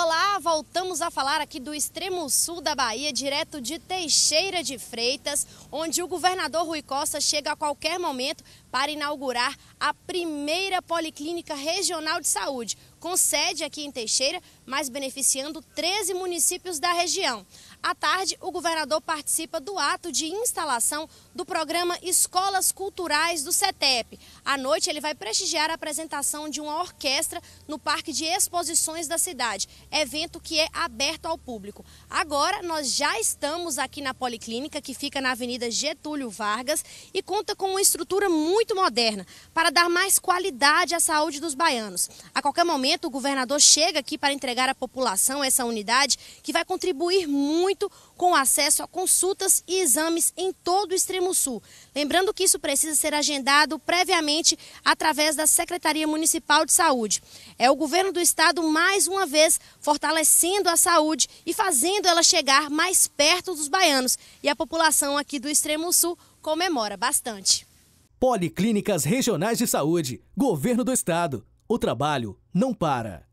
Olá, voltamos a falar aqui do extremo sul da Bahia, direto de Teixeira de Freitas, onde o governador Rui Costa chega a qualquer momento para inaugurar a primeira policlínica regional de saúde, com sede aqui em Teixeira, mas beneficiando 13 municípios da região. À tarde, o governador participa do ato de instalação do programa Escolas Culturais do CETEP. À noite, ele vai prestigiar a apresentação de uma orquestra no Parque de Exposições da cidade, evento que é aberto ao público. Agora, nós já estamos aqui na Policlínica, que fica na Avenida Getúlio Vargas e conta com uma estrutura muito moderna para dar mais qualidade à saúde dos baianos. A qualquer momento, o governador chega aqui para entregar à população essa unidade que vai contribuir muito muito com acesso a consultas e exames em todo o extremo sul. Lembrando que isso precisa ser agendado previamente através da Secretaria Municipal de Saúde. É o governo do estado mais uma vez fortalecendo a saúde e fazendo ela chegar mais perto dos baianos. E a população aqui do extremo sul comemora bastante. Policlínicas Regionais de Saúde, Governo do Estado. O trabalho não para.